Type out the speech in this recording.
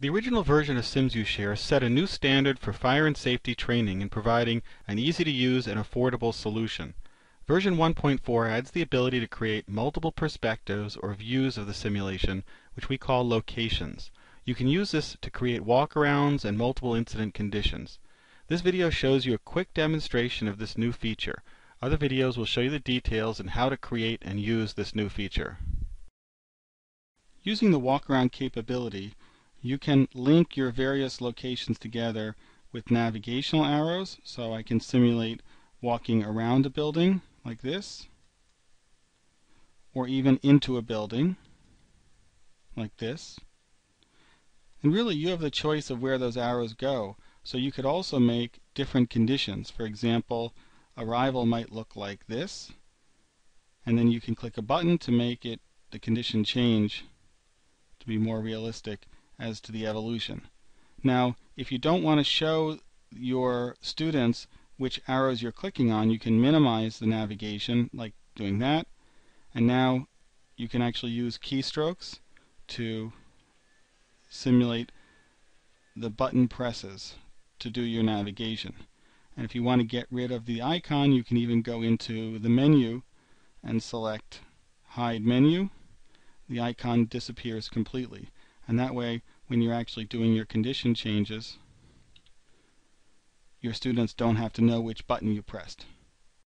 The original version of SimsUShare set a new standard for fire and safety training in providing an easy-to-use and affordable solution. Version 1.4 adds the ability to create multiple perspectives or views of the simulation, which we call locations. You can use this to create walkarounds and multiple incident conditions. This video shows you a quick demonstration of this new feature. Other videos will show you the details and how to create and use this new feature. Using the walkaround capability, you can link your various locations together with navigational arrows. So I can simulate walking around a building like this, or even into a building like this. And really you have the choice of where those arrows go. So you could also make different conditions. For example, arrival might look like this. And then you can click a button to make it the condition change to be more realistic as to the evolution. Now, if you don't want to show your students which arrows you're clicking on, you can minimize the navigation like doing that. And now you can actually use keystrokes to simulate the button presses to do your navigation. And if you want to get rid of the icon, you can even go into the menu and select Hide Menu. The icon disappears completely. And that way, when you're actually doing your condition changes, your students don't have to know which button you pressed.